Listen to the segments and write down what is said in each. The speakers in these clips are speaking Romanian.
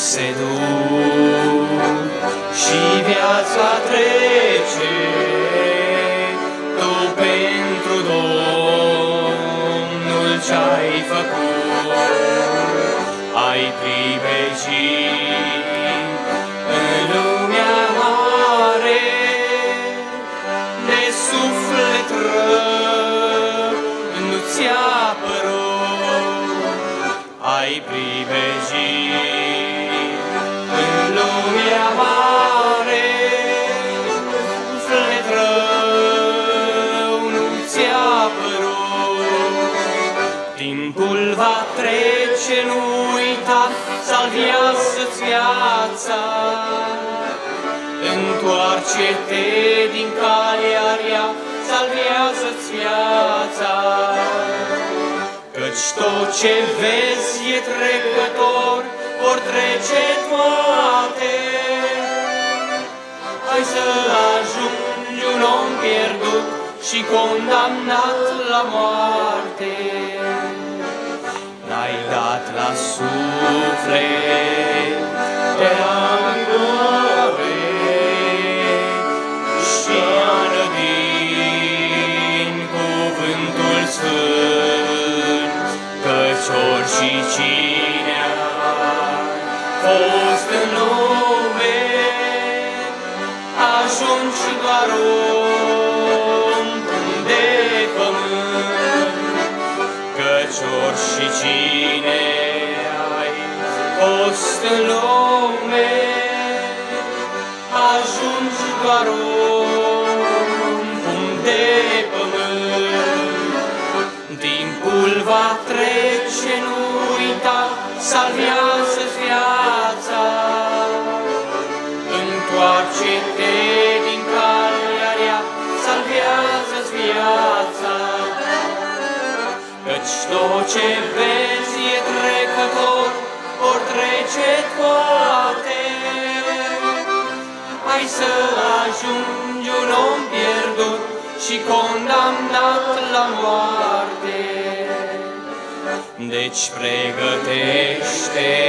Anii se duc și viața trece, Tu pentru Domnul ce-ai făcut, ai privegit în lumea mare, de suflet rău nu ți-a părut, ai privegit va trece, nu uita, salvează-ți viața. Întoarce-te din calea rea, salvează-ți viața. Căci tot ce vezi e trecător, vor trece toate. Hai să ajungi un om pierdut și condamnat la moarte. N-ai dat la suflet de angore și ană din cuvântul sfânt, căci și cine a fost în lume, ajungi doar om de pământ, căci și cine ai fost în lume, ajungi doar om de pământ. Timpul va trece, nu uita, salvează viața. Întoarce-te din calea rea, salvează-ți viața. Căci tot ce vezi e trecător, ori trece toate. Hai să ajungi un om pierdut și condamnat la moarte. Deci pregătește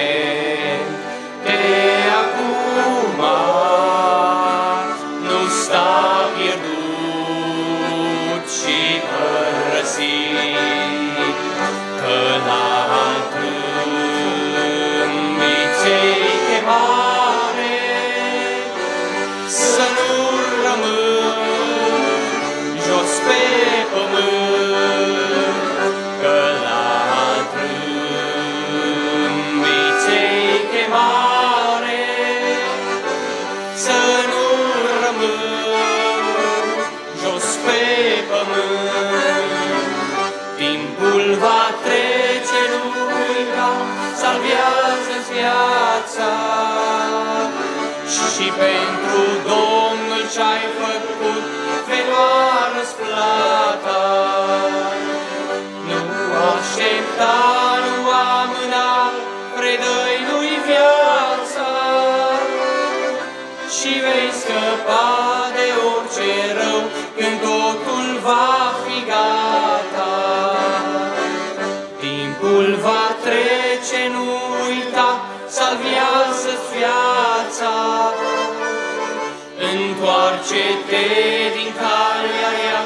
pământ. Timpul va trece, nu uita, salvează-ți viața. Și pentru Domnul ce-ai făcut, vei lua răsplata. Nu aștepta, nu amâna, predă-i lui viața și vei scăpa de Timpul va trece, nu uita, salvează-ți viața. Întoarce-te din calea ea,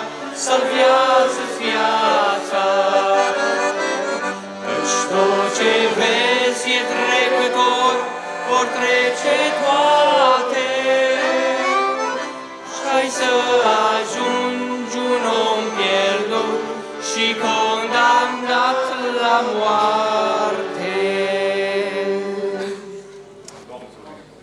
salvează-ți viața. Căci tot ce vezi e trecător, vor trece toate. Și hai să ajungi un om pierdut și condamnat la moarte.